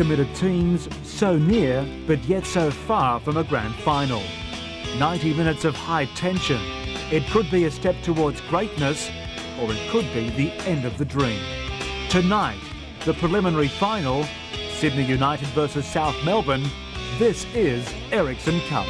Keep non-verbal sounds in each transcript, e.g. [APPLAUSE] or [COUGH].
Committed teams so near but yet so far from a grand final. 90 minutes of high tension. It could be a step towards greatness or it could be the end of the dream. Tonight, the preliminary final, Sydney United versus South Melbourne. This is Ericsson Cup.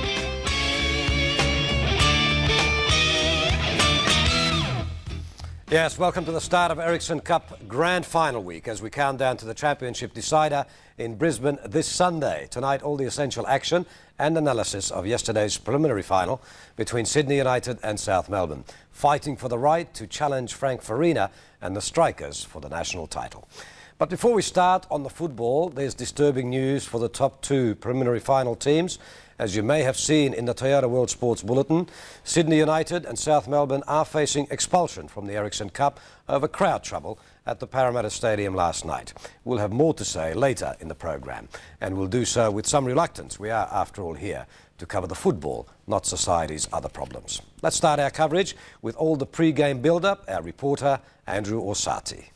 Yes, welcome to the start of Ericsson Cup Grand Final week as we count down to the championship decider in Brisbane this Sunday. Tonight, all the essential action and analysis of yesterday's preliminary final between Sydney United and South Melbourne, fighting for the right to challenge Frank Farina and the Strikers for the national title. But before we start on the football, there's disturbing news for the top two preliminary final teams as you may have seen in the Toyota World Sports Bulletin, Sydney United and South Melbourne are facing expulsion from the Ericsson Cup over crowd trouble at the Parramatta Stadium last night. We'll have more to say later in the programme, and we'll do so with some reluctance. We are, after all, here to cover the football, not society's other problems. Let's start our coverage with all the pre-game build-up, our reporter, Andrew Orsatti.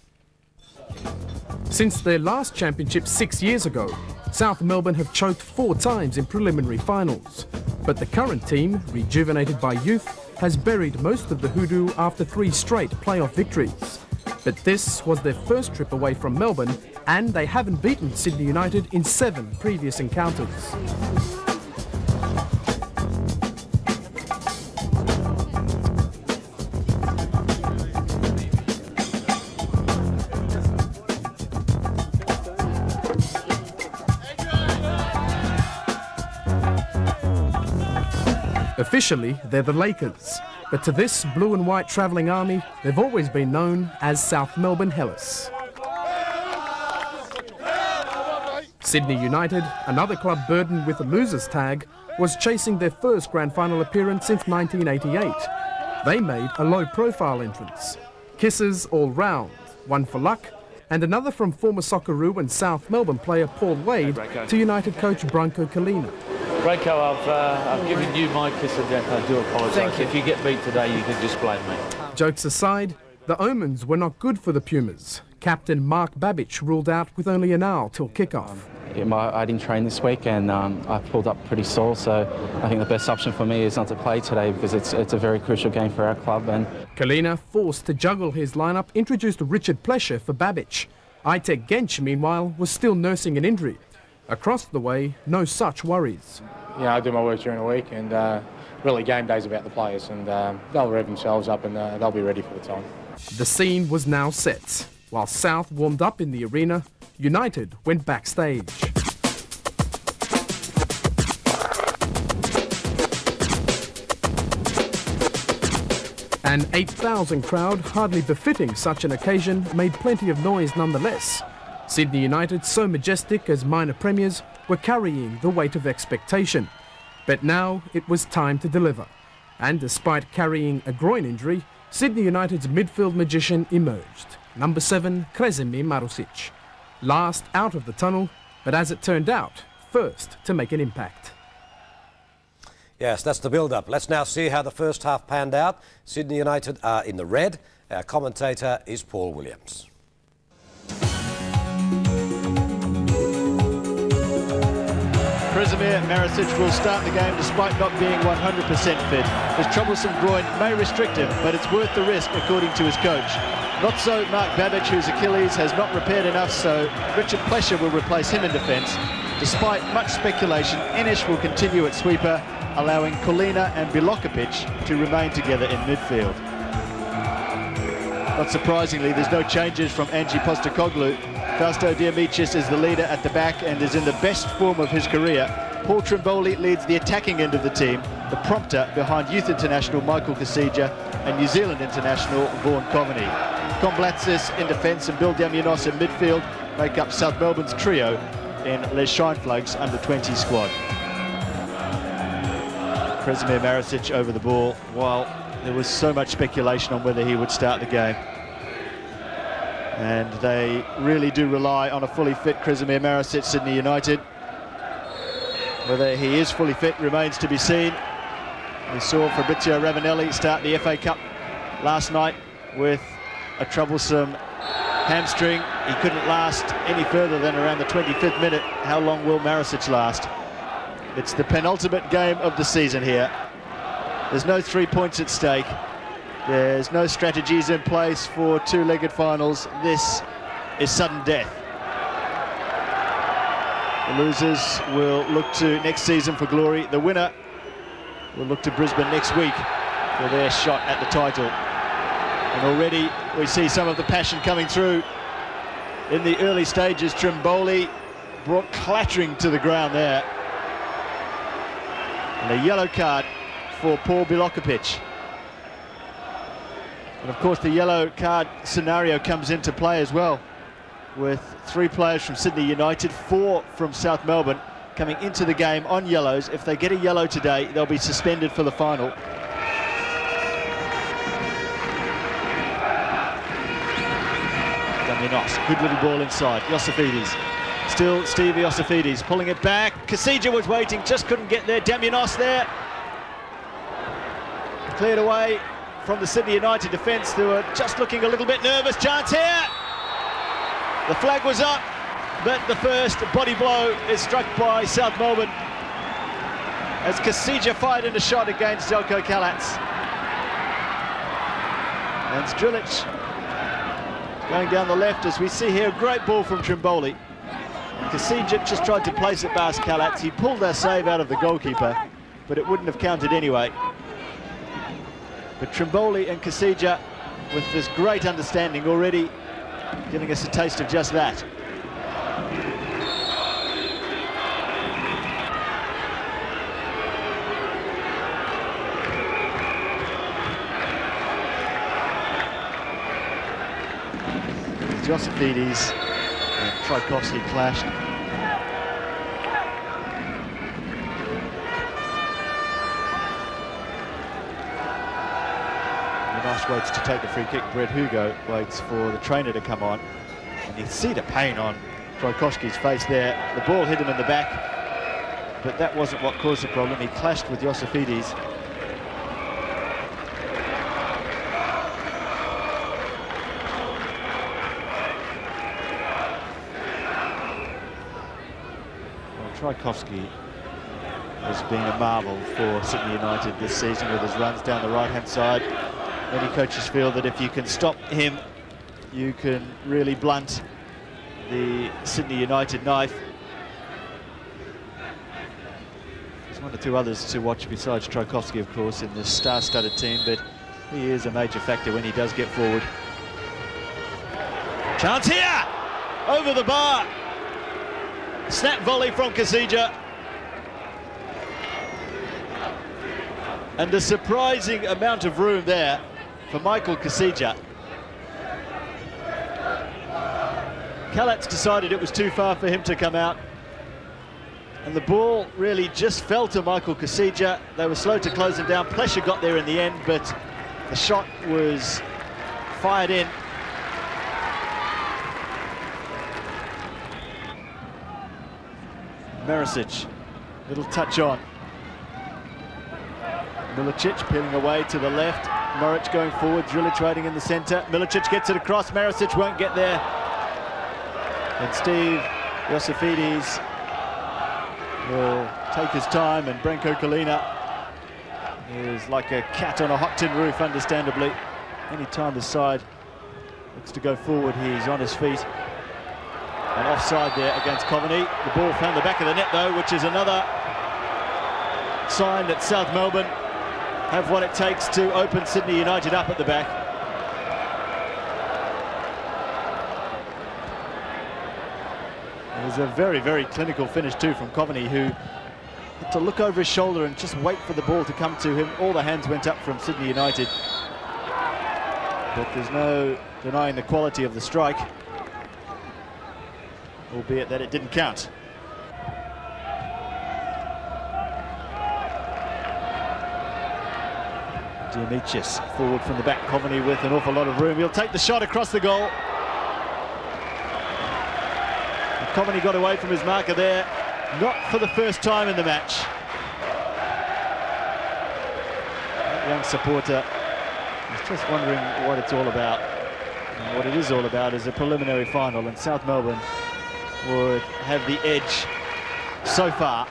Since their last championship six years ago, South Melbourne have choked four times in preliminary finals. But the current team, rejuvenated by youth, has buried most of the hoodoo after three straight playoff victories. But this was their first trip away from Melbourne, and they haven't beaten Sydney United in seven previous encounters. Officially, they're the Lakers, but to this blue and white travelling army, they've always been known as South Melbourne Hellas. Sydney United, another club burdened with a loser's tag, was chasing their first grand final appearance since 1988. They made a low-profile entrance. Kisses all round, one for luck, and another from former Socceroo and South Melbourne player Paul Wade to United coach Branko Culina. Branko, I've, uh, I've given you my kiss of death. I do apologise. If you get beat today, you can just blame me. Jokes aside, the omens were not good for the Pumas. Captain Mark Babic ruled out with only an hour till kickoff. Yeah, my, I didn't train this week and um, I pulled up pretty sore, so I think the best option for me is not to play today because it's, it's a very crucial game for our club. And Culina, forced to juggle his lineup, introduced Richard Plesa for Babic. Aytek Genc, meanwhile, was still nursing an injury. Across the way, no such worries. Yeah, I do my work during the week and uh, really game day's about the players and um, they'll rev themselves up and uh, they'll be ready for the time. The scene was now set. While South warmed up in the arena, United went backstage. An 8,000 crowd, hardly befitting such an occasion, made plenty of noise nonetheless. Sydney United, so majestic as minor premiers, were carrying the weight of expectation. But now it was time to deliver. And despite carrying a groin injury, Sydney United's midfield magician emerged. Number 7, Kresimir Marusic. Last out of the tunnel, but as it turned out, first to make an impact. Yes, that's the build-up. Let's now see how the first half panned out. Sydney United are in the red. Our commentator is Paul Williams. Kresimir Marusic will start the game despite not being 100% fit. His troublesome groin may restrict him, but it's worth the risk, according to his coach. Not so Mark Babic, whose Achilles has not repaired enough, so Richard Plesa will replace him in defence. Despite much speculation, Enes will continue at sweeper, allowing Culina and Bilokapic to remain together in midfield. Not surprisingly, there's no changes from Ange Postecoglou. Fausto DeAmicis is the leader at the back and is in the best form of his career. Paul Trimboli leads the attacking end of the team, the prompter behind youth international Michael Curcija and New Zealand international Vaughan Coveny. Komblatsis in defence and Bill Damianos in midfield make up South Melbourne's trio in Les Scheinflug's under-20 squad. Kresimir Marusic over the ball while there was so much speculation on whether he would start the game. And they really do rely on a fully fit Kresimir Marusic, Sydney United. Whether he is fully fit remains to be seen. We saw Fabrizio Ravanelli start the FA Cup last night with a troublesome hamstring. He couldn't last any further than around the 25th minute. How long will Marusic last? It's the penultimate game of the season here. There's no three points at stake. There's no strategies in place for two-legged finals. This is sudden death. The losers will look to next season for glory. The winner will look to Brisbane next week for their shot at the title. And already we see some of the passion coming through. In the early stages, Trimboli brought clattering to the ground there. And a yellow card for Paul Bilokapic. And of course the yellow card scenario comes into play as well with three players from Sydney United, four from South Melbourne coming into the game on yellows. If they get a yellow today, they'll be suspended for the final. Damianos, good little ball inside. Iosifidis, still Steve Iosifidis pulling it back. Curcija was waiting, just couldn't get there. Damianos there. Cleared away from the Sydney United defence who were just looking a little bit nervous. Chance here. The flag was up, but the first body blow is struck by South Melbourne as Curcija fired in a shot against Zeljko Kalac. And Zdrilic going down the left as we see here, a great ball from Trimboli. Curcija just tried to place it past Kalac. He pulled that save out of the goalkeeper, but it wouldn't have counted anyway. But Trimboli and Curcija with this great understanding already giving us a taste of just that. Iosifidis uh, and Trajkovski clashed. Nice waits to take the free kick. Brett Hugo waits for the trainer to come on. And you see the pain on Trajkovski's face there. The ball hit him in the back, but that wasn't what caused the problem. He clashed with Iosifidis. Trajkovski has been a marvel for Sydney United this season with his runs down the right-hand side. Many coaches feel that if you can stop him, you can really blunt the Sydney United knife. There's one or two others to watch besides Trajkovski, of course, in this star-studded team, but he is a major factor when he does get forward. Chance here! Over the bar! Snap volley from Curcija. And a surprising amount of room there for Michael Curcija. Kalac decided it was too far for him to come out. And the ball really just fell to Michael Curcija. They were slow to close him down. Plesa got there in the end, but the shot was fired in Marusic, little touch on. Milicic peeling away to the left. Moric going forward, Zdrilic riding in the centre. Milicic gets it across, Marusic won't get there. And Steve Iosifidis will take his time and Branko Culina is like a cat on a hot tin roof, understandably. Any time the side looks to go forward, he's on his feet. And offside there against Coveny. The ball found the back of the net though, which is another sign that South Melbourne have what it takes to open Sydney United up at the back. It was a very, very clinical finish too from Coveny, who had to look over his shoulder and just wait for the ball to come to him. All the hands went up from Sydney United. But there's no denying the quality of the strike albeit that it didn't count. DeAmicis forward from the back, Coveny with an awful lot of room. He'll take the shot across the goal. Coveny got away from his marker there, not for the first time in the match. That young supporter is just wondering what it's all about. And what it is all about is a preliminary final, and South Melbourne would have the edge so far.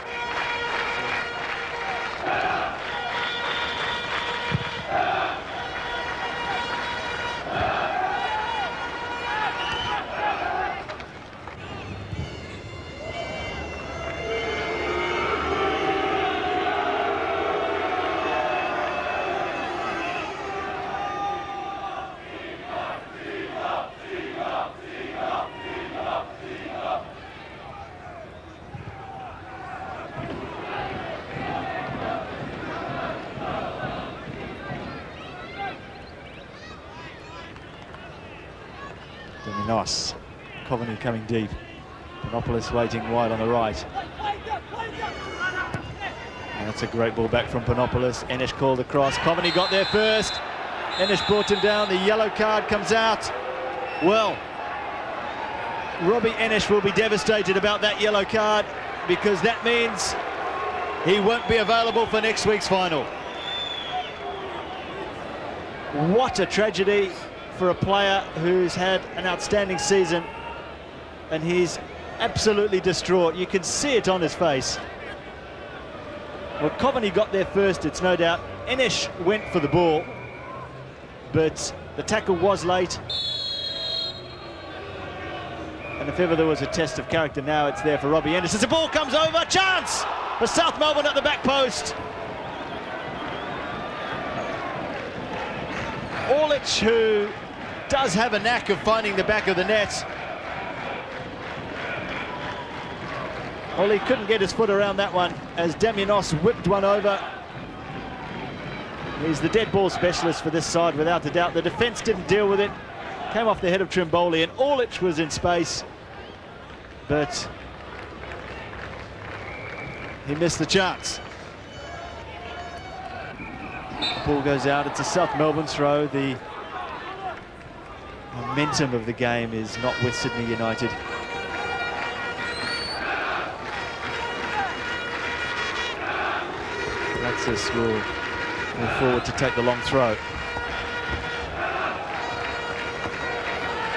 Demi nice. Coveny coming deep. Panopoulos waiting wide on the right. And that's a great ball back from Panopoulos. Enes called across. Coveny got there first. Enes brought him down. The yellow card comes out. Well, Robbie Enes will be devastated about that yellow card because that means he won't be available for next week's final. What a tragedy for a player who's had an outstanding season and he's absolutely distraught. You can see it on his face. Well, Coveny got there first, it's no doubt. Enes went for the ball, but the tackle was late. And if ever there was a test of character now, it's there for Robbie. As the ball comes over, chance for South Melbourne at the back post. Orlic, who does have a knack of finding the back of the net. Well, he couldn't get his foot around that one as Damianos whipped one over. He's the dead ball specialist for this side, without a doubt. The defence didn't deal with it. Came off the head of Trimboli, and Orlic was in space. But he missed the chance. Ball goes out. It's a South Melbourne throw. The momentum of the game is not with Sydney United. Latsis will move forward to take the long throw.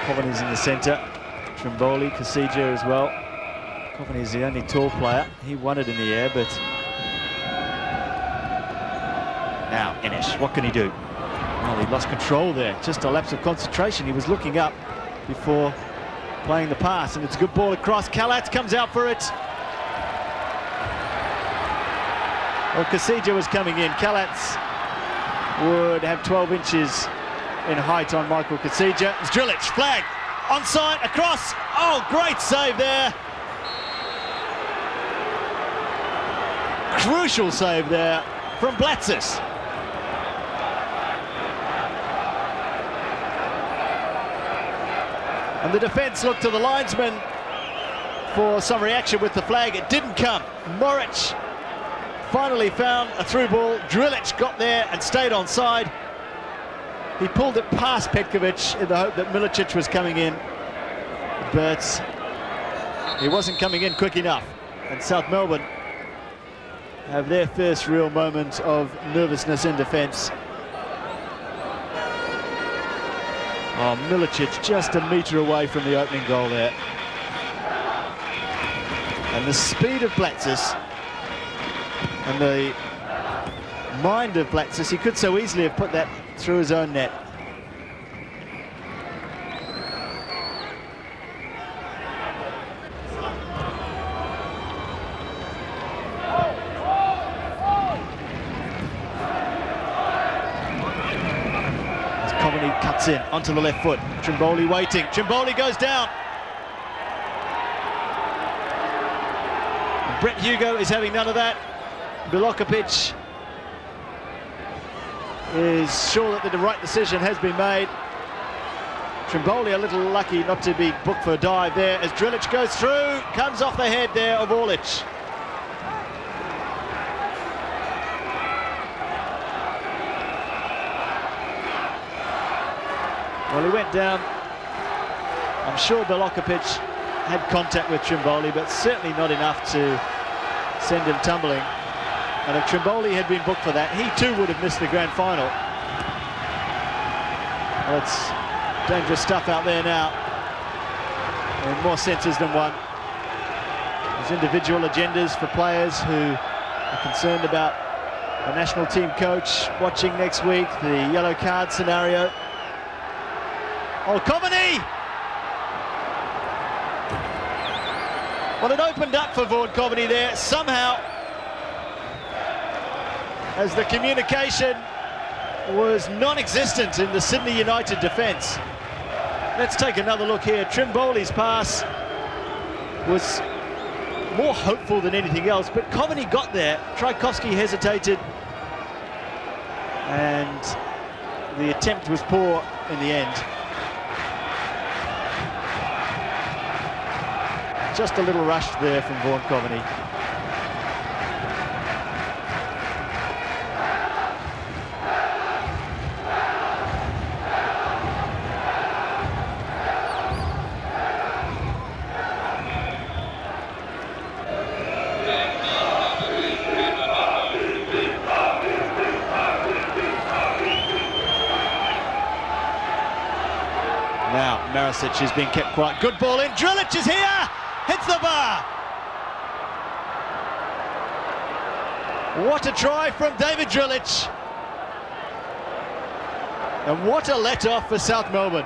Coveny's in the centre. Trimboli, Curcija as well. Coveny is the only tall player. He won it in the air, but now Enes, what can he do? Well, he lost control there. Just a lapse of concentration. He was looking up before playing the pass, and it's a good ball across. Kalac comes out for it. Well, Curcija was coming in. Kalac would have 12 inches in height on Michael Curcija. It's Zdrilic, flag, onside, across. Oh, great save there. Crucial save there from Blatsis. And the defence looked to the linesman for some reaction with the flag. It didn't come. Moric finally found a through ball. Zdrilic got there and stayed on side. He pulled it past Petkovic in the hope that Milicic was coming in. But he wasn't coming in quick enough. And South Melbourne have their first real moment of nervousness in defence. Oh, Milicic just a metre away from the opening goal there. And the speed of Blatsis and the mind of Blatsis, he could so easily have put that through his own net. Cuts in onto the left foot. Trimboli waiting. Trimboli goes down. Brett Hugo is having none of that. Bilokapic is sure that the right decision has been made. Trimboli a little lucky not to be booked for a dive there as Zdrilic goes through, comes off the head there of Orlic. Well, he went down. I'm sure Bilokapic had contact with Trimboli, but certainly not enough to send him tumbling. And if Trimboli had been booked for that, he too would have missed the grand final. Well, it's Dangerous stuff out there now. In more senses than one. There's individual agendas for players who are concerned about a national team coach watching next week, the yellow card scenario. Oh, Coveny! Well, it opened up for Vaughan Coveny there somehow as the communication was non-existent in the Sydney United defence. Let's take another look here. Trimboli's pass was more hopeful than anything else, but Coveny got there. Trajkovski hesitated, and the attempt was poor in the end. Just a little rushed there from Vaughan Coveny. Marusic is being kept quiet. Good ball in. Zdrilic is here. Hits the bar. What a try from David Zdrilic. And what a let-off for South Melbourne.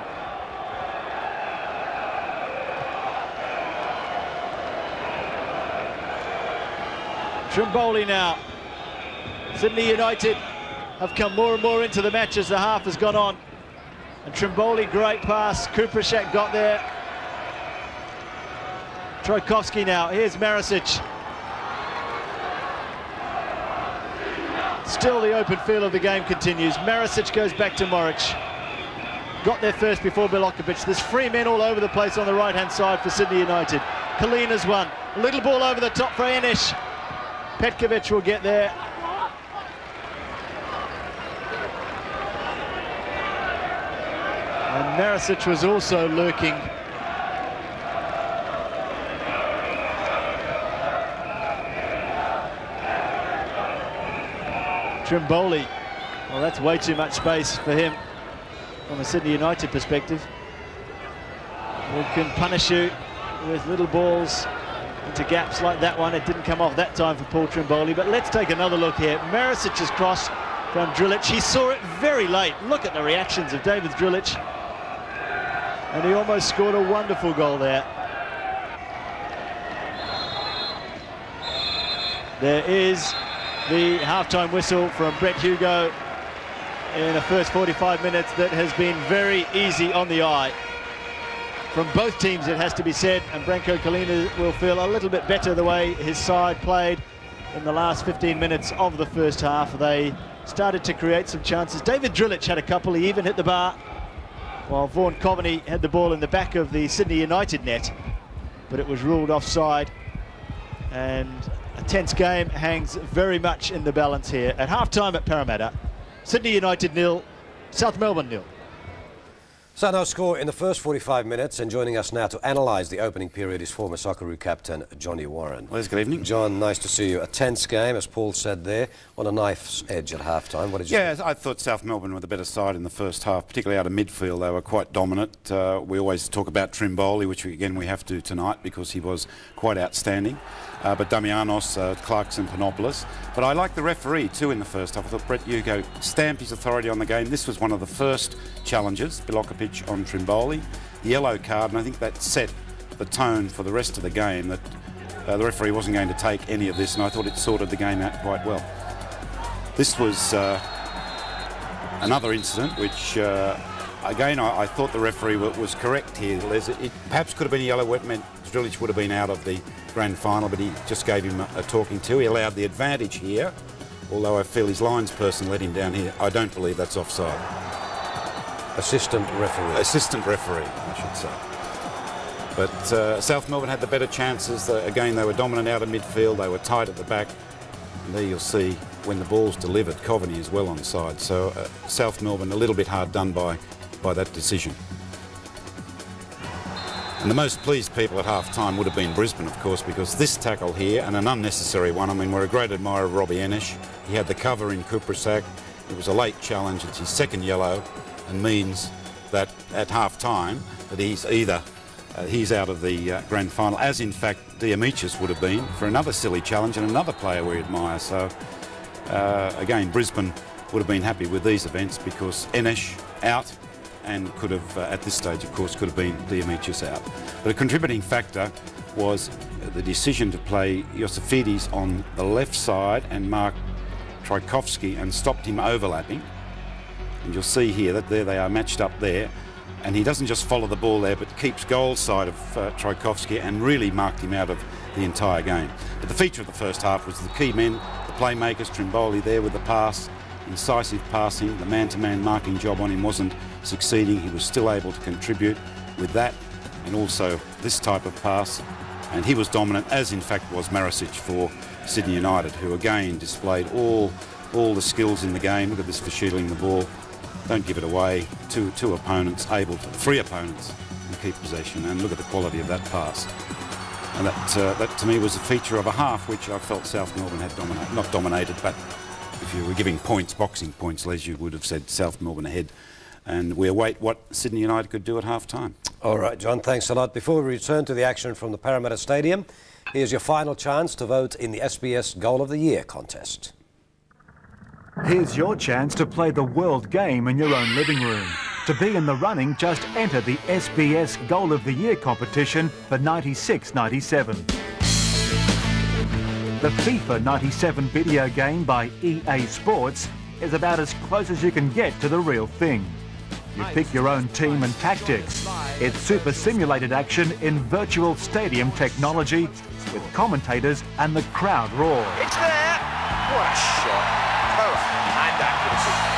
Trimboli now. Sydney United have come more and more into the match as the half has gone on. And Trimboli, great pass. Kupresak got there. Trajkovski now. Here's Marusic. Still the open feel of the game continues. Marusic goes back to Moric. Got there first before Bilokapic. There's free men all over the place on the right-hand side for Sydney United. Kalina's one. Little ball over the top for Enes. Petkovic will get there. And was also lurking. Trimboli. Well, that's way too much space for him from a Sydney United perspective. We can punish you with little balls into gaps like that one. It didn't come off that time for Paul Trimboli, but let's take another look here. Marusic's cross from Zdrilic. He saw it very late. Look at the reactions of David Zdrilic. And he almost scored a wonderful goal there. There is the halftime whistle from Brett Hugo in the first 45 minutes that has been very easy on the eye. From both teams, it has to be said, and Branko Culina will feel a little bit better the way his side played in the last 15 minutes of the first half. They started to create some chances. David Zdrilic had a couple, he even hit the bar while Vaughan Coveny had the ball in the back of the Sydney United net, but it was ruled offside. And a tense game hangs very much in the balance here. At half-time at Parramatta, Sydney United nil, South Melbourne nil. So no score in the first 45 minutes and joining us now to analyse the opening period is former Socceroo captain Johnny Warren. Well, good evening. John, nice to see you. A tense game, as Paul said there, on a knife's edge at half-time. What did you Yeah, think? I thought South Melbourne were the better side in the first half, particularly out of midfield. They were quite dominant. Uh, we always talk about Trimboli, which we, again we have to tonight because he was quite outstanding uh, but Damianos, uh, Clarkson, Panopoulos. But I like the referee too in the first half. I thought Brett Hugo stamped his authority on the game. This was one of the first challenges, Bilokapic on Trimboli. Yellow card, and I think that set the tone for the rest of the game that uh, the referee wasn't going to take any of this, and I thought it sorted the game out quite well. This was uh, another incident which uh, again, I, I, thought the referee was correct here. Les. It perhaps could have been a yellow, which meant Zdrilic would have been out of the grand final, but he just gave him a, a talking to. He allowed the advantage here, although I feel his lines person let him down here. I don't believe that's offside. Assistant referee. Assistant referee, I should say. But uh, South Melbourne had the better chances. Uh, again, they were dominant out of midfield. They were tight at the back. And there you'll see when the ball's delivered, Coveny is well on side. So uh, South Melbourne a little bit hard done by by that decision. And the most pleased people at half time would have been Brisbane, of course, because this tackle here, and an unnecessary one, I mean, we're a great admirer of Robbie Enes. He had the cover in Kupresak. It was a late challenge. It's his second yellow and means that at half time that he's either uh, he's out of the uh, grand final, as in fact DeAmicis would have been for another silly challenge and another player we admire. So uh, again, Brisbane would have been happy with these events because Enes out and could have, uh, at this stage, of course, could have been the DeAmicis out. But a contributing factor was the decision to play Iosifidis on the left side and Mark Trajkovski and stopped him overlapping. And you'll see here that there they are matched up there and he doesn't just follow the ball there but keeps goal side of uh, and really marked him out of the entire game. But the feature of the first half was the key men, the playmakers, Trimboli there with the pass, incisive passing, the man-to-man -man marking job on him wasn't succeeding. He was still able to contribute with that and also this type of pass and he was dominant as in fact was Marusic for Sydney United who again displayed all all the skills in the game. Look at this for shielding the ball don't give it away. Two, two opponents able to, three opponents and keep possession. And look at the quality of that pass. And that, uh, that to me was a feature of a half which I felt South Melbourne had dominated, not dominated, but if you were giving points, boxing points, Les, you would have said South Melbourne ahead. And we await what Sydney United could do at half time. All right, John, thanks a lot. Before we return to the action from the Parramatta Stadium, here's your final chance to vote in the SBS Goal of the Year contest. Here's your chance to play the world game in your own living room. To be in the running, just enter the SBS Goal of the Year competition for 96-97. The FIFA 97 video game by EA Sports is about as close as you can get to the real thing. You pick your own team and tactics. It's super simulated action in virtual stadium technology with commentators and the crowd roar. It's there! What a shot! Oh, and accuracy.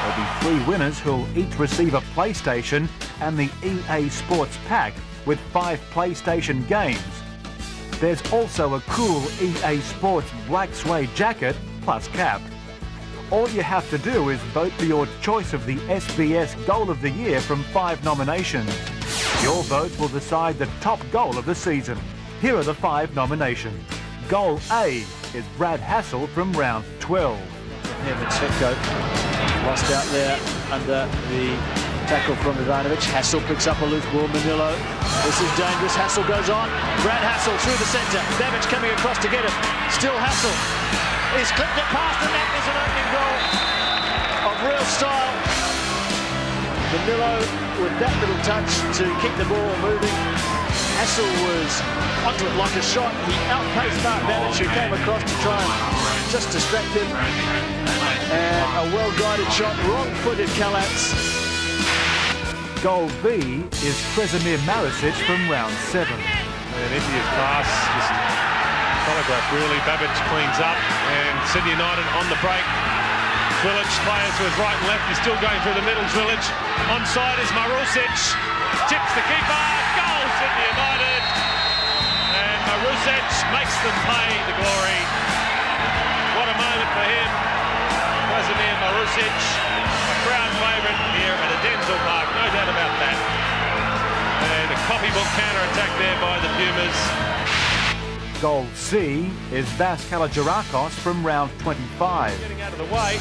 There'll be three winners who'll each receive a PlayStation and the EA Sports Pack with five PlayStation games. There's also a cool EA Sports black suede jacket plus cap. All you have to do is vote for your choice of the SBS Goal of the Year from five nominations. Your vote will decide the top goal of the season. Here are the five nominations. Goal A is Brad Hassel from round 12. Yeah, Mitsvenko lost out there under the tackle from Ivanovic. Hassel picks up a loose ball. Manilo. This is dangerous. Hassel goes on. Brad Hassel through the centre. Davic coming across to get him. Still Hassel. He's clipped it past the net. There's an opening goal of real style. Manilo with that little touch to keep the ball moving. Hassel was onto it like a shot. He outpaced Mark Davic who came across to try and just distract him. And a well-guided shot, wrong-footed Kalac. Goal B is Kresimir Marusic from round seven. And India's pass telegraphed really. Babic cleans up and Sydney United on the break. Village players his right and left. He's still going through the middle. Village onside is Marusic. Tips the keeper. Goal Sydney United. And Marusic makes them pay the glory. What a moment for him. Kresimir Marusic, a crowd favourite here at Edensor Park, no doubt about that. And a copybook counter-attack there by the Pumas. Goal C is Vas Kalogerakos from round 25. Getting out of the way.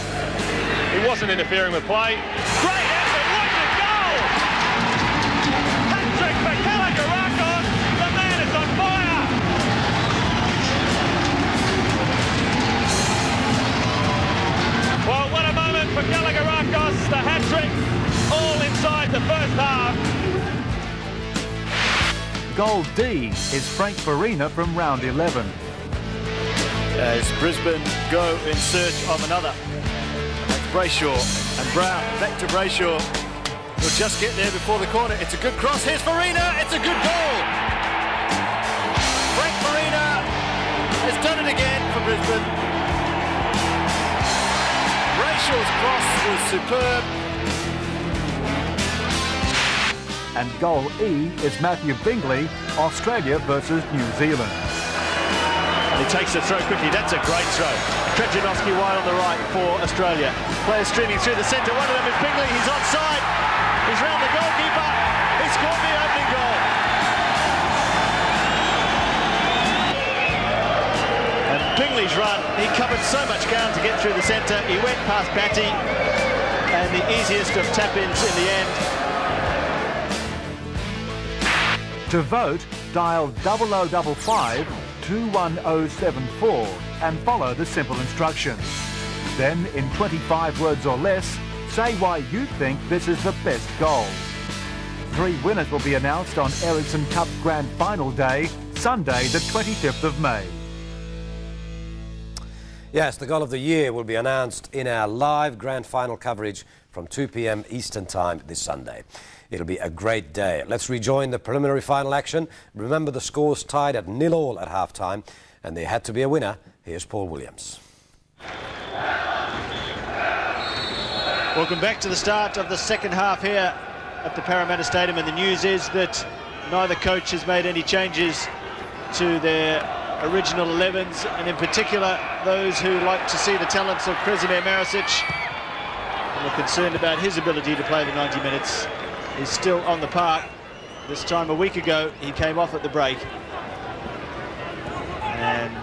He wasn't interfering with play. Great effort, what a goal! Hat-trick for Kalogerakos. The man is on fire. Well, what a moment for Kalogerakos. The hat-trick all inside the first half. Goal D is Frank Farina from round 11. As Brisbane go in search of another. That's Brayshaw and Brown back to Brayshaw. He'll just get there before the corner. It's a good cross. Here's Farina. It's a good goal. Frank Farina has done it again for Brisbane. Brayshaw's cross was superb. And goal E is Matthew Bingley, Australia versus New Zealand. And he takes the throw quickly. That's a great throw. Kretinovsky wide on the right for Australia. Players streaming through the centre. One of them is Bingley. He's onside. He's round the goalkeeper. He scored the opening goal. And Bingley's run, he covered so much ground to get through the centre. He went past Batty. and the easiest of tap-ins in the end. To vote, dial 0055 21074 and follow the simple instructions. Then, in 25 words or less, say why you think this is the best goal. Three winners will be announced on Ericsson Cup Grand Final Day, Sunday the 25th of May. Yes, the goal of the year will be announced in our live grand final coverage from 2 p.m. Eastern Time this Sunday. It'll be a great day. Let's rejoin the preliminary final action. Remember the scores tied at nil all at half-time, and there had to be a winner. Here's Paul Williams. Welcome back to the start of the second half here at the Parramatta Stadium, and the news is that neither coach has made any changes to their original 11s, and in particular those who like to see the talents of Kresimir Marusic and are concerned about his ability to play the 90 minutes. He's still on the park. This time a week ago, he came off at the break. And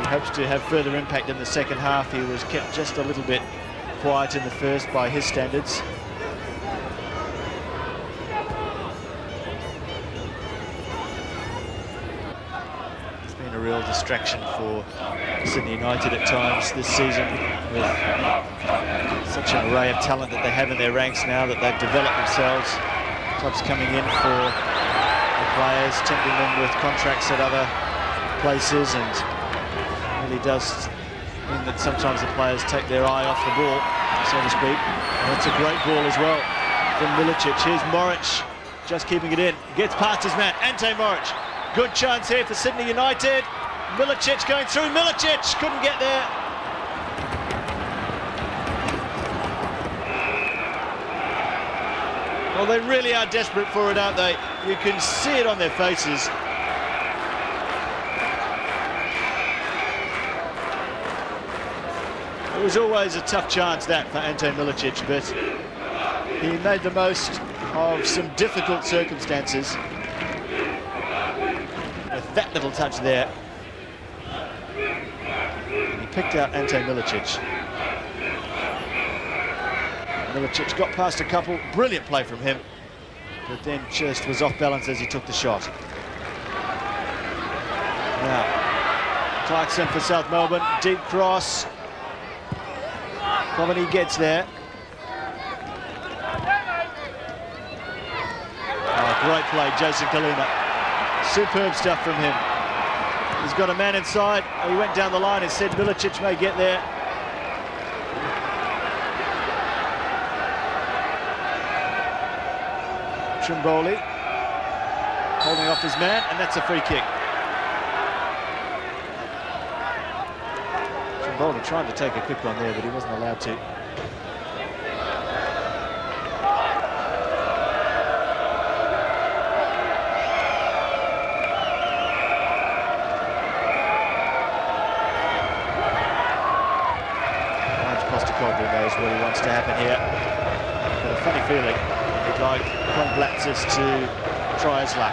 he hopes to have further impact in the second half. He was kept just a little bit quiet in the first by his standards. Real distraction for Sydney United at times this season with such an array of talent that they have in their ranks now that they've developed themselves. Clubs coming in for the players, tempting them with contracts at other places and really does mean that sometimes the players take their eye off the ball, so to speak. And that's a great ball as well from Milicic. Here's Moric just keeping it in. Gets past his man, Ante Moric. Good chance here for Sydney United. Milicic going through. Milicic couldn't get there. Well, they really are desperate for it, aren't they? You can see it on their faces. It was always a tough chance, that, for Ante Milicic, but he made the most of some difficult circumstances that little touch there. He picked out Ante Milicic. Milicic got past a couple. Brilliant play from him. But then just was off balance as he took the shot. Now, Clarkson for South Melbourne. Deep cross. Coveny gets there. Oh, great play, Jason Culina. Superb stuff from him. He's got a man inside. Oh, he went down the line and said Milicic may get there. Trimboli holding off his man, and that's a free kick. Trimboli trying to take a quick one there, but he wasn't allowed to. To happen here. Got a funny feeling he'd like Blatsis to try his luck.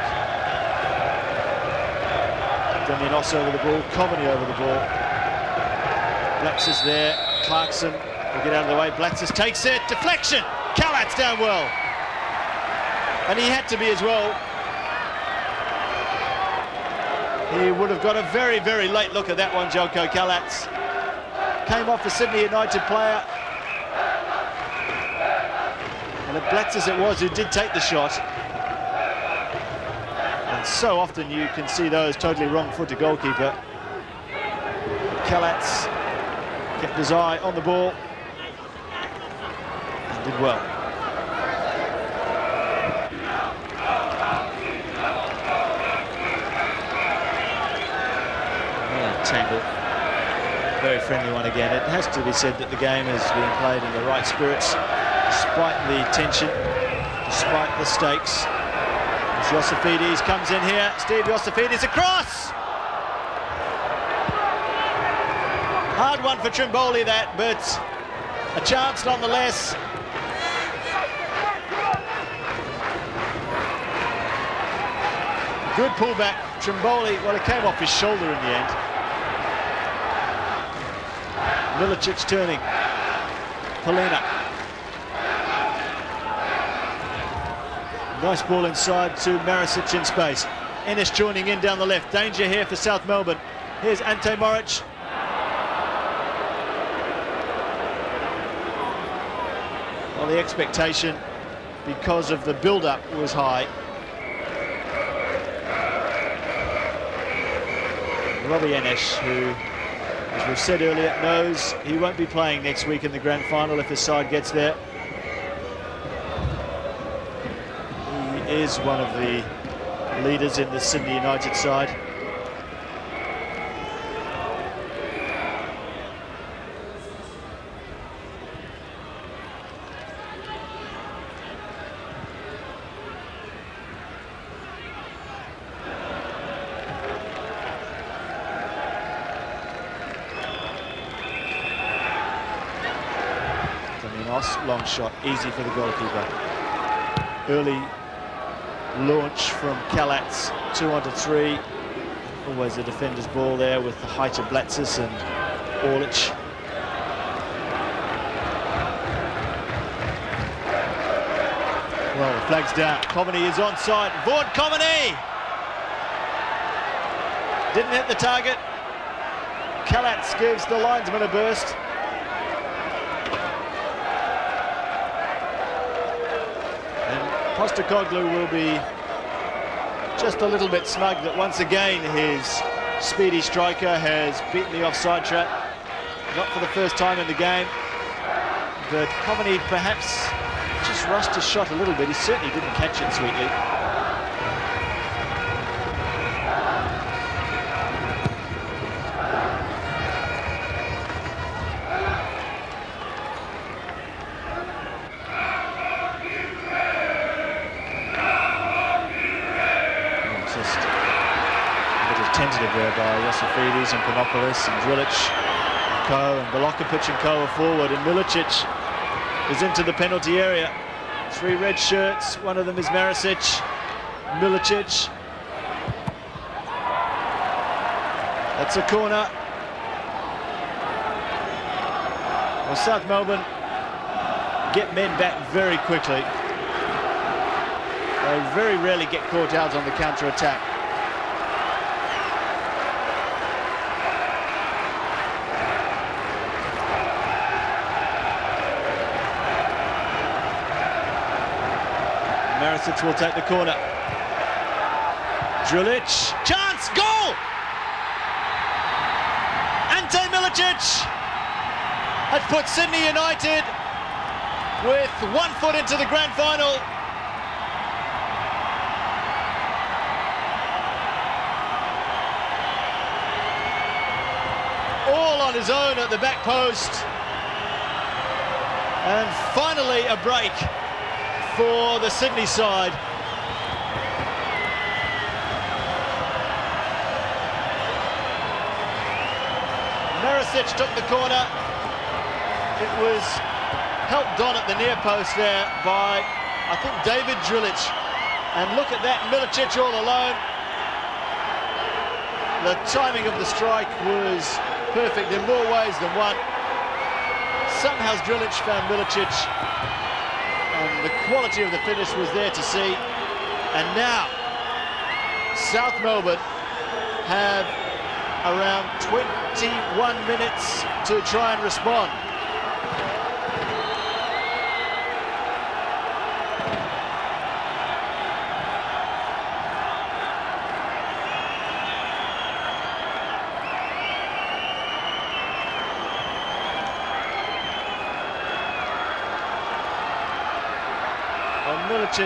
Damianos over the ball, Comedy over the ball. Blatsis there, Clarkson will get out of the way. Blatsis takes it, deflection! Kalac down well. And he had to be as well. He would have got a very, very late look at that one, Zeljko Kalac. Came off the Sydney United player, and as it was who did take the shot. And so often you can see those totally wrong-footed goalkeeper. Kalac kept his eye on the ball and did well. tangle. Very friendly one again. It has to be said that the game is being played in the right spirits despite the tension, despite the stakes. As comes in here, Steve Iosifidis across! Hard one for Trimboli that, but a chance nonetheless. Good pullback, Trimboli, well it came off his shoulder in the end. Milicic turning. Polina. Nice ball inside to Marusic in space. Enes joining in down the left. Danger here for South Melbourne. Here's Ante Moric. Well, the expectation because of the build-up was high. Robbie Enes, who, as we've said earlier, knows he won't be playing next week in the grand final if the side gets there. Is one of the leaders in the Sydney United side. long shot, easy for the goalkeeper. Early launch from Kalac, two onto three. Always a defender's ball there with the height of Blatsis and Orlic. Well, the flag's down. Coveny is on onside. Vaughan Coveny! Didn't hit the target. Kalac gives the linesman a burst. Postecoglou will be just a little bit smug that once again his speedy striker has beaten the offside trap. Not for the first time in the game, but Coveny perhaps just rushed his shot a little bit. He certainly didn't catch it sweetly. And Panopoulos and Zdrilic, Co and Bilokapic and Co are forward and Milicic is into the penalty area. Three red shirts, one of them is Marusic, Milicic. That's a corner. Well, South Melbourne get men back very quickly. They very rarely get caught out on the counter-attack. Marusic will take the corner. Zdrilic, chance, goal! Ante Milicic had put Sydney United with one foot into the grand final. All on his own at the back post. And finally a break for the Sydney side. Marusic took the corner. It was helped on at the near post there by, I think, David Zdrilic. And look at that, Milicic all alone. The timing of the strike was perfect in more ways than one. Somehow Zdrilic found Milicic quality of the finish was there to see. And now, South Melbourne have around 21 minutes to try and respond.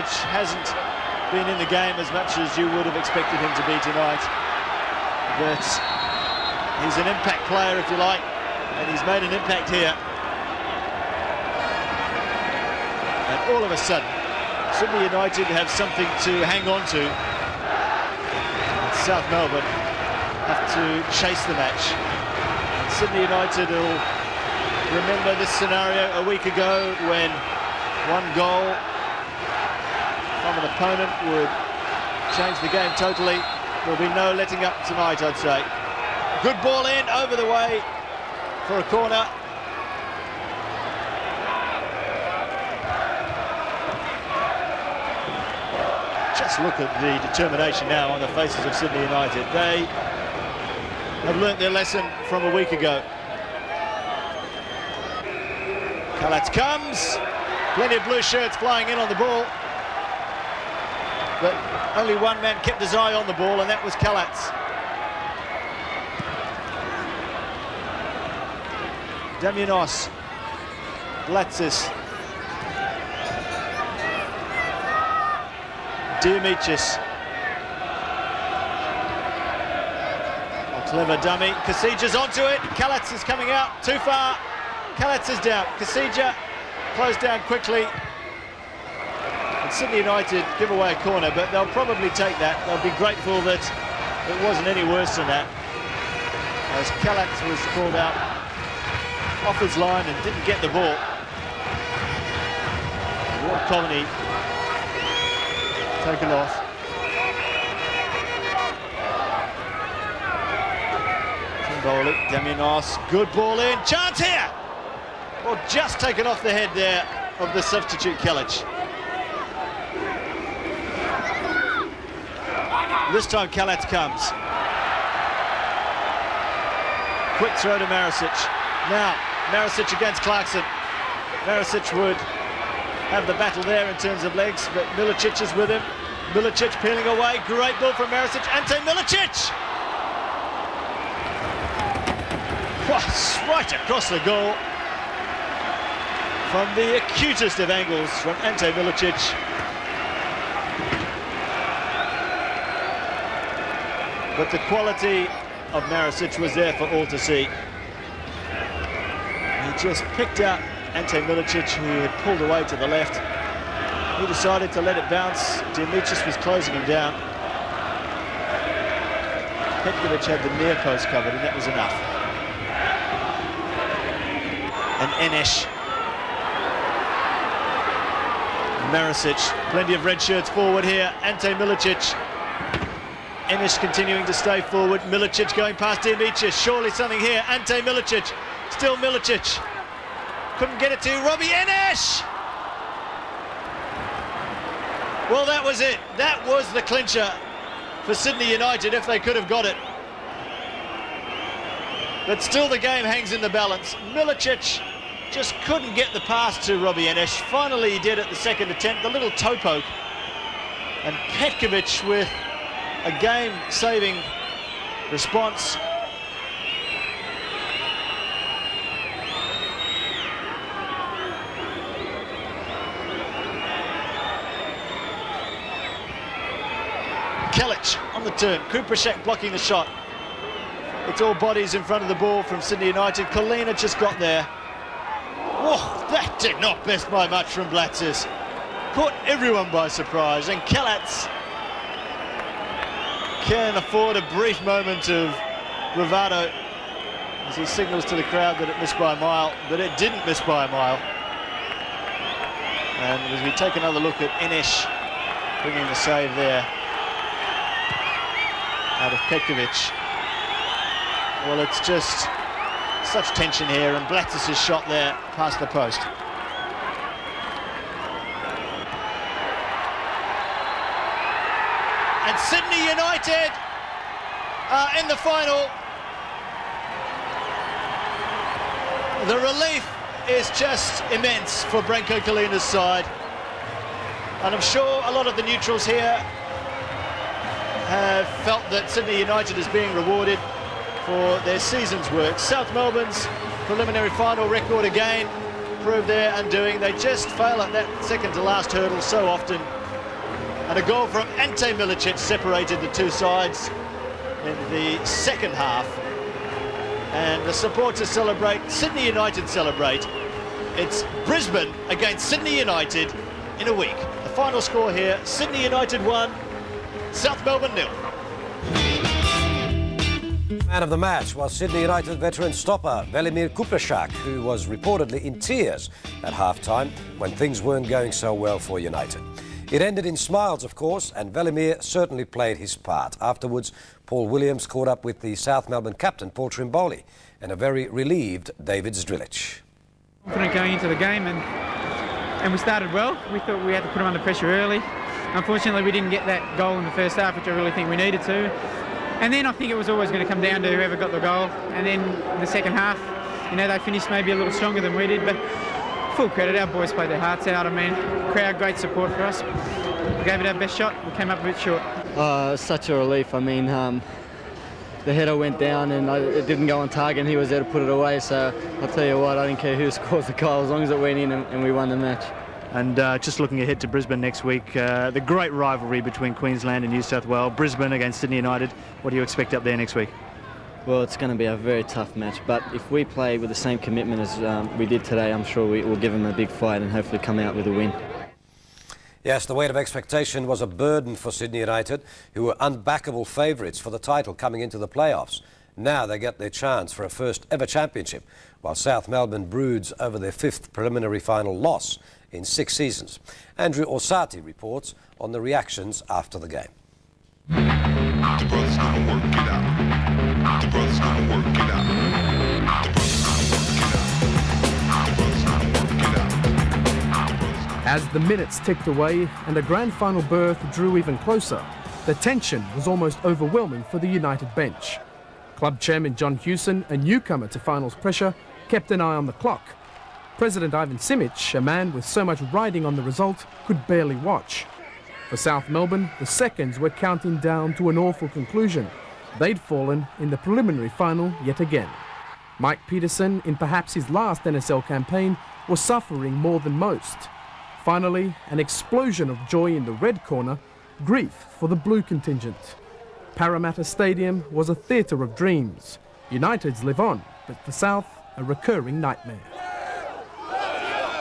Milicic hasn't been in the game as much as you would have expected him to be tonight. But he's an impact player, if you like, and he's made an impact here. And all of a sudden, Sydney United have something to hang on to. And South Melbourne have to chase the match. And Sydney United will remember this scenario a week ago when one goal opponent would change the game totally. There'll be no letting up tonight, I'd say. Good ball in, over the way for a corner. Just look at the determination now on the faces of Sydney United. They have learnt their lesson from a week ago. Kalac comes, plenty of blue shirts flying in on the ball. But only one man kept his eye on the ball, and that was Kalac. Damianos. Blatsis. DeAmicis. A clever dummy. Curcija's onto it. Kalac is coming out. Too far. Kalac is down. Curcija closed down quickly. Sydney United give away a corner, but they'll probably take that. They'll be grateful that it wasn't any worse than that. As Kalac was called out off his line and didn't get the ball. Vaughan Coveny taken off. Bowley, Damianos, good ball in, chance here! Well, just taken off the head there of the substitute Kelic. This time Kalac comes. Quick throw to Marusic. Now, Marusic against Clarkson. Marusic would have the battle there in terms of legs, but Milicic is with him. Milicic peeling away. Great ball from Marusic. Ante Milicic! Right across the goal. From the acutest of angles from Ante Milicic. But the quality of Marusic was there for all to see. He just picked out Ante Milicic, who had pulled away to the left. He decided to let it bounce. Dimitris was closing him down. Petkovic had the near post covered, and that was enough. And Enes. Marusic, plenty of red shirts forward here. Ante Milicic. Enes continuing to stay forward. Milicic going past Dimitris. Surely something here. Ante Milicic. Still Milicic. Couldn't get it to Robbie Enes. Well, that was it. That was the clincher for Sydney United if they could have got it. But still the game hangs in the balance. Milicic just couldn't get the pass to Robbie Enes. Finally he did at the second attempt, the little toe poke. And Petkovic with a game-saving response. Kelic on the turn. Kupresak blocking the shot. It's all bodies in front of the ball from Sydney United. Culina just got there. Whoa, that did not miss by much from Blatsis. Caught everyone by surprise. And Kalac can afford a brief moment of bravado as he signals to the crowd that it missed by a mile, but it didn't miss by a mile. And as we take another look at Enes bringing the save there out of Petkovic. Well, it's just such tension here, and Blatsis' shot there past the post. And Sydney United are in the final. The relief is just immense for Branko Culina's side. And I'm sure a lot of the neutrals here have felt that Sydney United is being rewarded for their season's work. South Melbourne's preliminary final record again proved their undoing. They just fail at that second to last hurdle so often. And a goal from Ante Milicic separated the two sides in the second half. And the supporters celebrate, Sydney United celebrate. It's Brisbane against Sydney United in a week. The final score here, Sydney United 1, South Melbourne nil. Man of the match was Sydney United veteran stopper Velimir Kupresak, who was reportedly in tears at half-time when things weren't going so well for United. It ended in smiles, of course, and Velimir certainly played his part. Afterwards, Paul Williams caught up with the South Melbourne captain, Paul Trimboli, and a very relieved David Zdrilic. Confident going into the game, and and we started well. We thought we had to put them under pressure early. unfortunately, we didn't get that goal in the first half, which I really think we needed to. And then I think it was always going to come down to whoever got the goal. And then the second half, you know, they finished maybe a little stronger than we did, but full credit, our boys played their hearts out. I mean, crowd, great support for us. We gave it our best shot. We came up a bit short. Uh, such a relief. I mean, um, the header went down and it didn't go on target and he was there to put it away. So I'll tell you what, I didn't care who [LAUGHS] scores the goal as long as it went in and, and we won the match. And uh, just looking ahead to Brisbane next week, uh, the great rivalry between Queensland and New South Wales, Brisbane against Sydney United. What do you expect up there next week? Well, it's going to be a very tough match, but if we play with the same commitment as um, we did today, I'm sure we will give them a big fight and hopefully come out with a win. Yes, the weight of expectation was a burden for Sydney United, who were unbackable favourites for the title coming into the playoffs. Now they get their chance for a first ever championship, while South Melbourne broods over their fifth preliminary final loss in six seasons. Andrew Orsatti reports on the reactions after the game. As the minutes ticked away and a grand final berth drew even closer, the tension was almost overwhelming for the United bench. Club chairman John Hewson, a newcomer to finals pressure, kept an eye on the clock. President Ivan Simic, a man with so much riding on the result, could barely watch. For South Melbourne, the seconds were counting down to an awful conclusion. They'd fallen in the preliminary final yet again. Mike Peterson, in perhaps his last NSL campaign, was suffering more than most. Finally, an explosion of joy in the red corner, grief for the blue contingent. Parramatta Stadium was a theatre of dreams. United's live on, but for South, a recurring nightmare.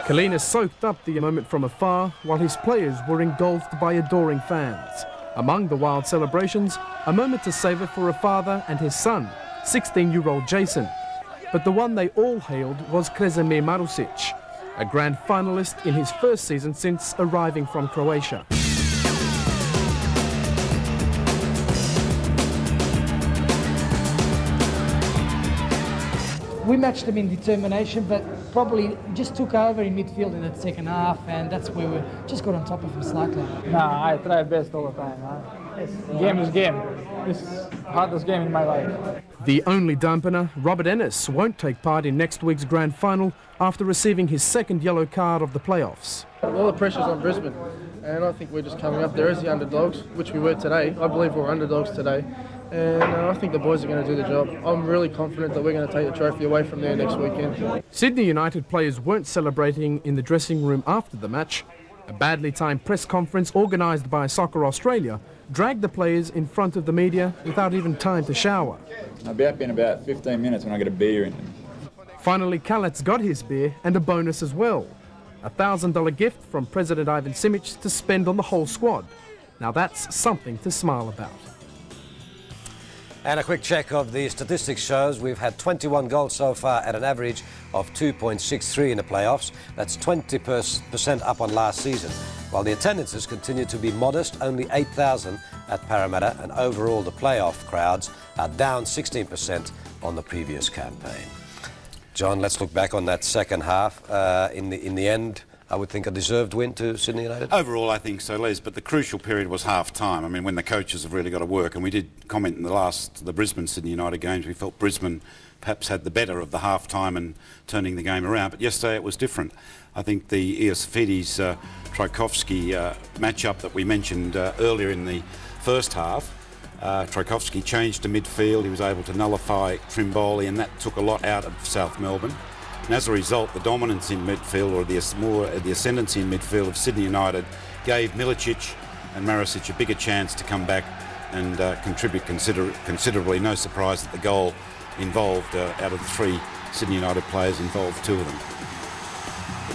Culina soaked up the moment from afar while his players were engulfed by adoring fans. Among the wild celebrations, a moment to savour for a father and his son, 16-year-old Jason. But the one they all hailed was Kresimir Marusic, a grand finalist in his first season since arriving from Croatia. We matched them in determination, but probably just took over in midfield in that second half, and that's where we just got on top of them slightly. Nah, I try best all the time. Huh? Game is game. This hardest game in my life. The only dampener, Robert Enes, won't take part in next week's grand final after receiving his second yellow card of the playoffs. All the pressure's on Brisbane, and I think we're just coming up there as the underdogs, which we were today. I believe we're underdogs today, and uh, I think the boys are going to do the job. I'm really confident that we're going to take the trophy away from there next weekend. Sydney United players weren't celebrating in the dressing room after the match. A badly timed press conference organised by Soccer Australia dragged the players in front of the media without even time to shower. I'll be up in about 15 minutes when I get a beer in. Finally, Kalac got his beer and a bonus as well. A $1,000 gift from President Ivan Simic to spend on the whole squad. Now that's something to smile about. And a quick check of the statistics shows we've had 21 goals so far at an average of 2.63 in the playoffs. That's 20% up on last season. While the attendances continue to be modest, only 8,000 at Parramatta, and overall the playoff crowds are down 16% on the previous campaign. John, let's look back on that second half. Uh, in the in the end, I would think a deserved win to Sydney United? Overall, I think so, Les. But the crucial period was half time. I mean, when the coaches have really got to work. And we did comment in the last, the Brisbane Sydney United games, we felt Brisbane perhaps had the better of the half time and turning the game around. But yesterday it was different. I think the Ioannidis uh, uh, matchup that we mentioned uh, earlier in the first half. Uh, changed to midfield. He was able to nullify Trimboli, and that took a lot out of South Melbourne. And as a result, the dominance in midfield, or the, more, the ascendancy in midfield of Sydney United, gave Milicic and Marusic a bigger chance to come back and uh, contribute consider considerably. No surprise that the goal involved, uh, out of the three Sydney United players, involved two of them.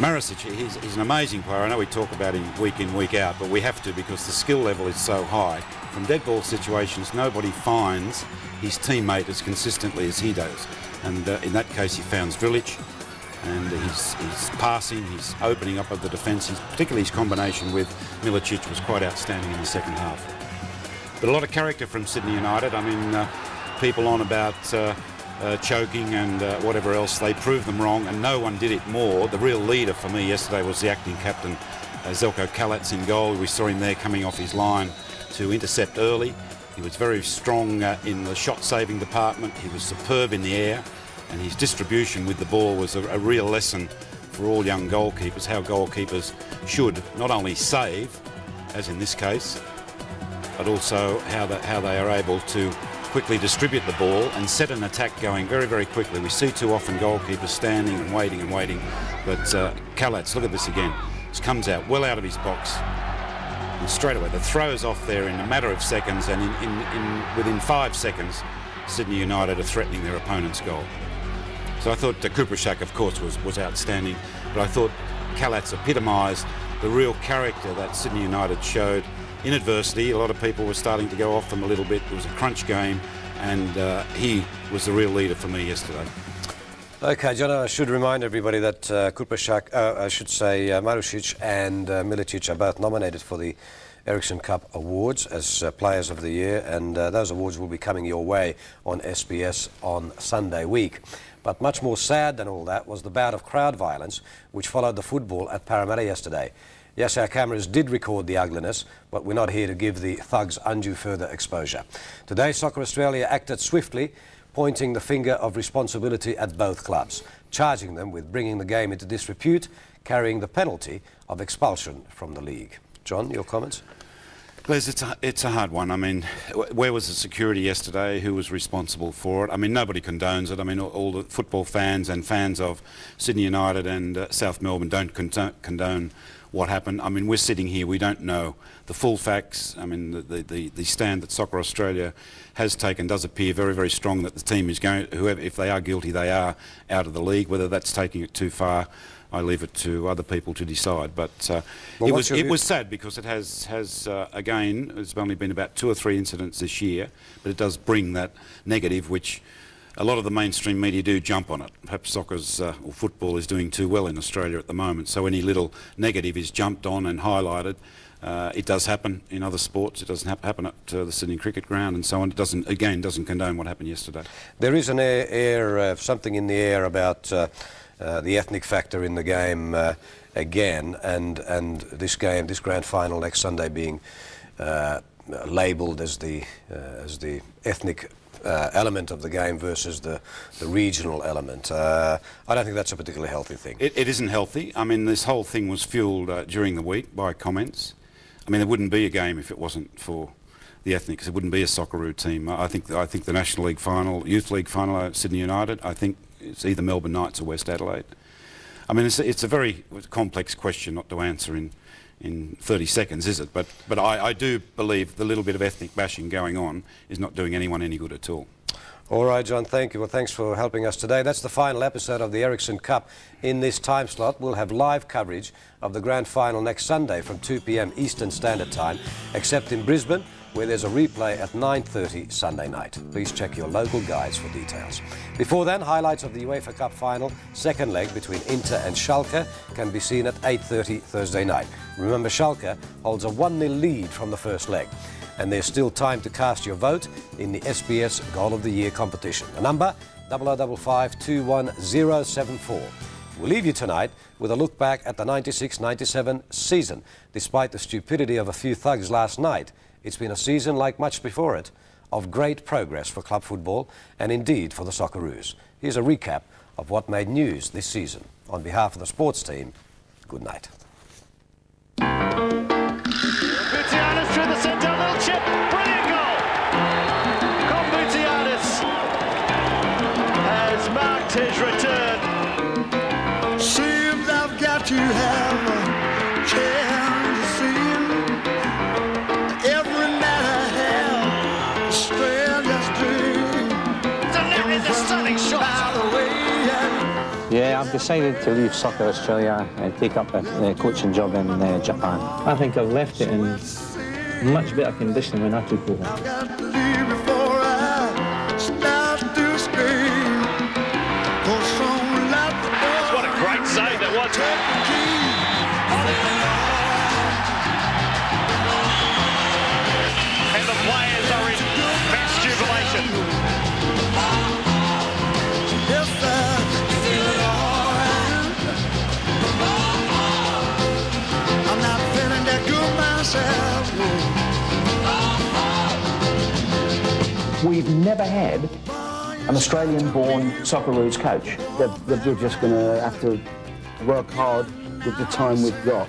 Marusic, he's, he's, an amazing player. I know we talk about him week in, week out, but we have to because the skill level is so high. From dead ball situations, nobody finds his teammate as consistently as he does. And uh, in that case, he found Zdrilic, and his, his passing, his opening up of the defence, particularly his combination with Milicic was quite outstanding in the second half. But a lot of character from Sydney United. I mean, uh, people on about uh, uh, choking and uh, whatever else, they proved them wrong, and no one did it more. The real leader for me yesterday was the acting captain, Zeljko Kalac in goal. We saw him there coming off his line to intercept early. He was very strong uh, in the shot-saving department. He was superb in the air, and his distribution with the ball was a, a real lesson for all young goalkeepers, how goalkeepers should not only save, as in this case, but also how, the, how they are able to quickly distribute the ball and set an attack going very, very quickly. We see too often goalkeepers standing and waiting and waiting, but uh, Kalac, look at this again. Just comes out well out of his box. And straight away, the throw is off there in a matter of seconds, and in, in, in within five seconds, Sydney United are threatening their opponent's goal. So I thought uh, Kupresak, of course, was, was outstanding, but I thought Kalac epitomised the real character that Sydney United showed in adversity. A lot of people were starting to go off them a little bit. It was a crunch game, and uh, he was the real leader for me yesterday. Okay, John, I should remind everybody that uh, Kupresak, uh, I should say uh, Marusic and uh, Milicic are both nominated for the Ericsson Cup Awards as uh, Players of the Year, and uh, those awards will be coming your way on SBS on Sunday week. But much more sad than all that was the bout of crowd violence which followed the football at Parramatta yesterday. Yes, our cameras did record the ugliness, but we're not here to give the thugs undue further exposure. Today, Soccer Australia acted swiftly pointing the finger of responsibility at both clubs, charging them with bringing the game into disrepute, carrying the penalty of expulsion from the league. John, your comments? Les, it's a, it's a hard one. I mean, where was the security yesterday? Who was responsible for it? I mean, nobody condones it. I mean, all, all the football fans and fans of Sydney United and uh, South Melbourne don't condone what happened. I mean, we're sitting here, we don't know the full facts. I mean, the, the, the stand that Soccer Australia has taken does appear very, very strong that the team is going, whoever, if they are guilty, they are out of the league. Whether that's taking it too far, I leave it to other people to decide. But uh, well, it was it was sad because it has has uh, again it's only been about two or three incidents this year, but it does bring that negative which a lot of the mainstream media do jump on it. Perhaps soccer's uh, or football is doing too well in Australia at the moment, so any little negative is jumped on and highlighted. Uh, it does happen in other sports. It doesn't ha happen at uh, the Sydney Cricket Ground and so on. It doesn't, again, doesn't condone what happened yesterday. There is an air, air uh, something in the air about uh, uh, the ethnic factor in the game again, and and this game, this grand final next Sunday, being labelled as the as the ethnic uh, element of the game versus the, the regional element. Uh, I don't think that's a particularly healthy thing. It, it isn't healthy. I mean, this whole thing was fueled uh, during the week by comments. I mean, there wouldn't be a game if it wasn't for the Ethnics. It wouldn't be a Socceroo team. I think I think the National League final, Youth League final, Sydney United. I think it's either Melbourne Knights or West Adelaide. I mean, it's, it's a very complex question not to answer in in 30 seconds, is it? But, but I, I do believe the little bit of ethnic bashing going on is not doing anyone any good at all. All right, John, thank you. Well, thanks for helping us today. That's the final episode of the Ericsson Cup in this time slot. We'll have live coverage of the grand final next Sunday from 2 p.m. Eastern Standard Time, except in Brisbane, where there's a replay at 9.30 Sunday night. Please check your local guides for details. Before then, highlights of the UEFA Cup final, second leg between Inter and Schalke, can be seen at 8.30 Thursday night. Remember, Schalke holds a 1-0 lead from the first leg. And there's still time to cast your vote in the SBS Goal of the Year competition. The number, 0055 21074. We'll leave you tonight with a look back at the 96-97 season. Despite the stupidity of a few thugs last night, it's been a season like much before it of great progress for club football and indeed for the Socceroos. Here's a recap of what made news this season. On behalf of the sports team, good night. Through I've decided to leave Soccer Australia and take up a, a coaching job in uh, Japan. I think I've left it in much better condition when I took over. We've never had an Australian-born Socceroos coach. They're, they're just going to have to work hard with the time we've got.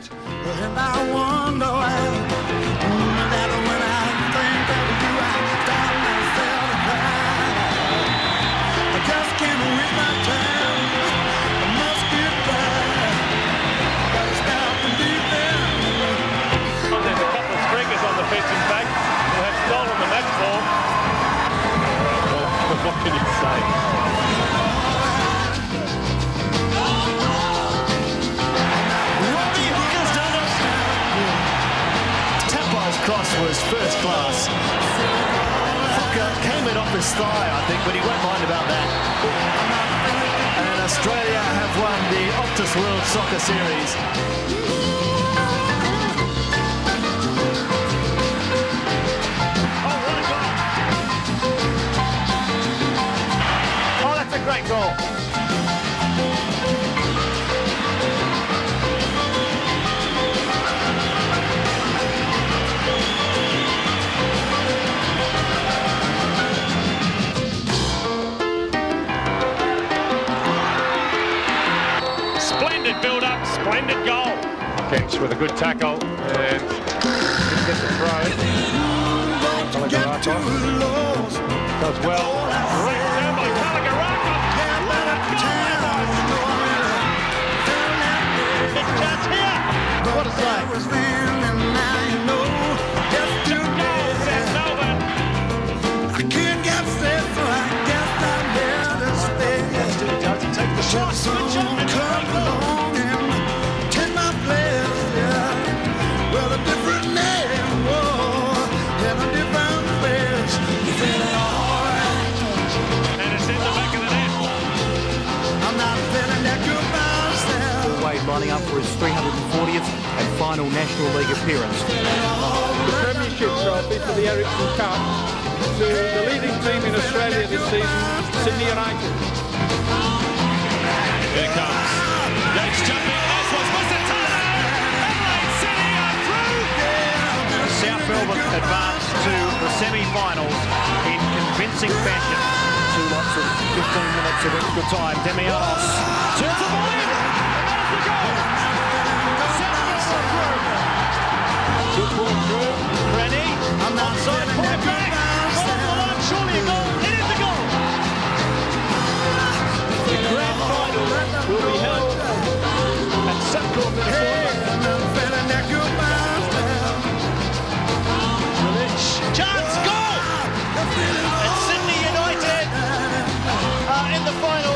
Tappile's cross was first class. Hooker came in off his thigh, I think, but he won't mind about that. And Australia have won the Optus World Soccer Series. Splendid goal. Kents with a good tackle and didn't get the throw. Kalagarakos does well. Great turn by Kalagarakos. Big chance here. What a save. Final National League appearance. The Premiership trophy for the Ericsson Cup to the leading team in Australia this season, Sydney United. Here it comes. Yates jumping. This was Musatana. Adelaide City are through. South Melbourne advance to the semi-finals in convincing fashion. Two lots of 15 minutes of extra time. Damianos turns the ball in. Cranny. Onside. Pull it back. Ball on the. Surely a goal. It is a goal. The grand final will be held at Suncorp, Minnesota. Relic. Chance, goal! And Sydney United are in the final